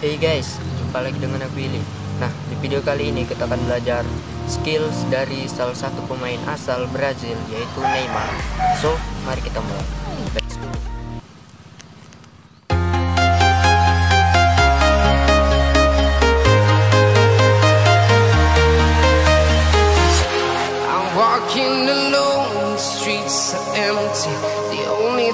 Hey guys, jumpa lagi dengan aku Willy. Nah, di video kali ini kita akan belajar skills dari salah satu pemain asal Brazil yaitu Neymar. So, mari kita mulai.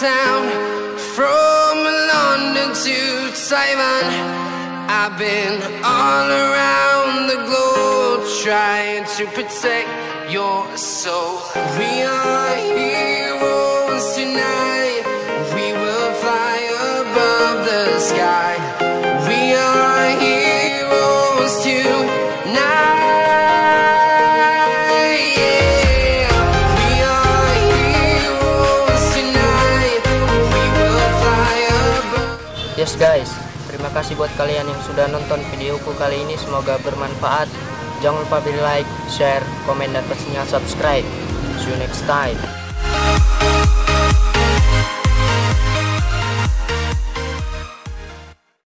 Town from London to Taiwan. I've been all around the globe trying to protect your soul. We are heroes tonight. Guys, terima kasih buat kalian yang sudah nonton videoku kali ini. Semoga bermanfaat. Jangan lupa beri like, share, komen, dan pastinya subscribe. See you next time.